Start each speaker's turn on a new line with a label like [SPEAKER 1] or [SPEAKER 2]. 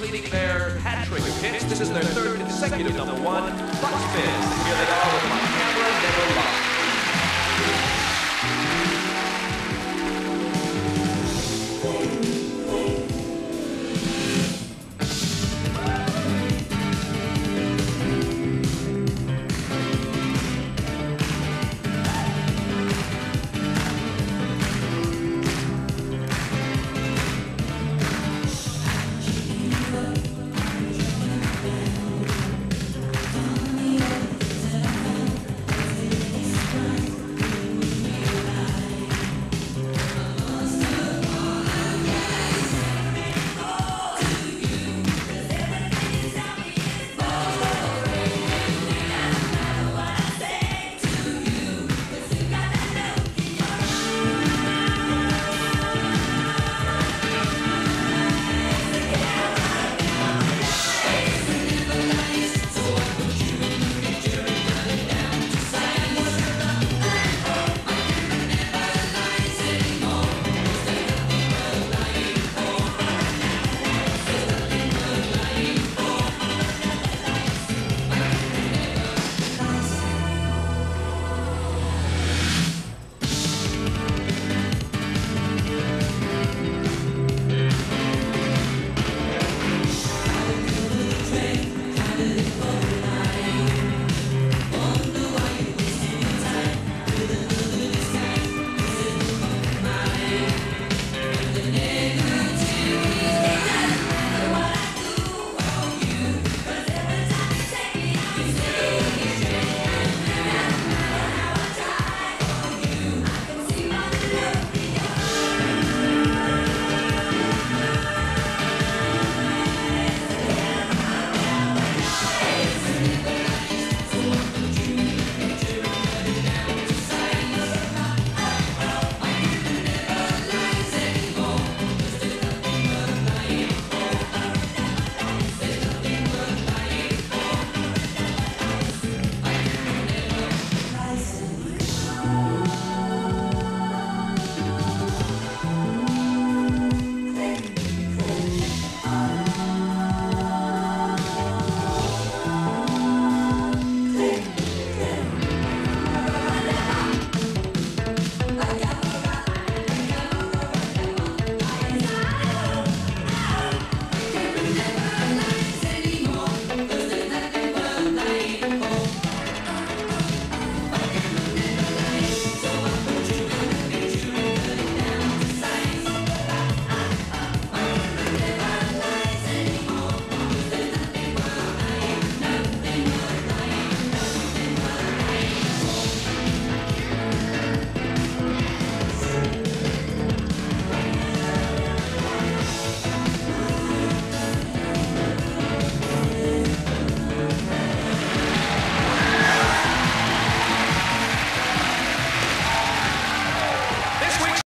[SPEAKER 1] completing their hat trick of hits. This is their third consecutive number one. Bucks Fizz. Here they are with